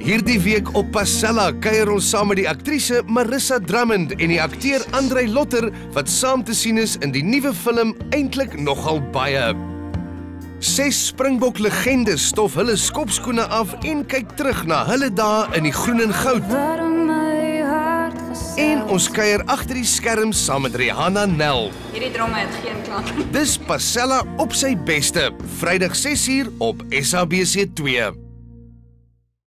Hierdie week op Passella kuier ons saam met die aktrise Marissa Drummond en die akteur Andrei Lotter wat saam te sien is in die nuwe film Eintlik nogal baie. Ses Springbok legendes stof hulle skopskoene af en kyk terug na hulle dae in die groen en goud. En ons kuier agter die skerm saam met Rihanna Nel. Hierdie dromme het geen klank. Dis Passella op sy beste, Vrydag 6uur op SABC2.